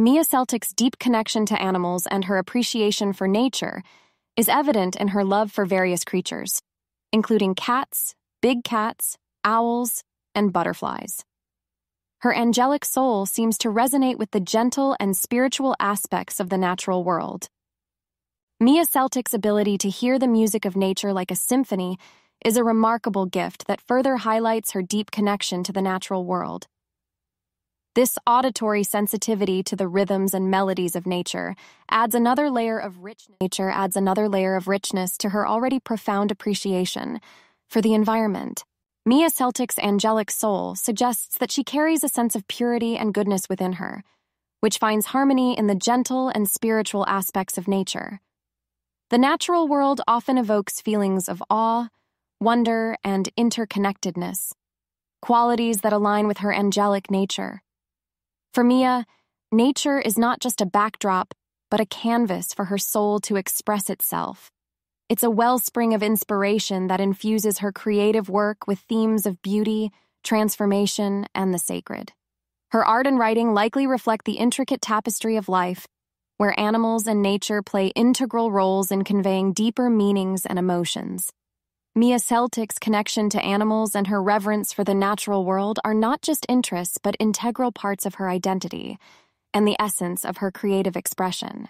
Mia Celtic's deep connection to animals and her appreciation for nature is evident in her love for various creatures, including cats, big cats, owls, and butterflies. Her angelic soul seems to resonate with the gentle and spiritual aspects of the natural world. Mia Celtic's ability to hear the music of nature like a symphony is a remarkable gift that further highlights her deep connection to the natural world. This auditory sensitivity to the rhythms and melodies of nature adds another layer of rich nature adds another layer of richness to her already profound appreciation for the environment. Mia Celtic's angelic soul suggests that she carries a sense of purity and goodness within her, which finds harmony in the gentle and spiritual aspects of nature. The natural world often evokes feelings of awe, wonder, and interconnectedness, qualities that align with her angelic nature. For Mia, nature is not just a backdrop, but a canvas for her soul to express itself. It's a wellspring of inspiration that infuses her creative work with themes of beauty, transformation, and the sacred. Her art and writing likely reflect the intricate tapestry of life, where animals and nature play integral roles in conveying deeper meanings and emotions. Mia Celtic's connection to animals and her reverence for the natural world are not just interests but integral parts of her identity and the essence of her creative expression.